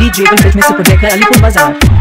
DJ Vintage में से project है अलीपुर बाज़ार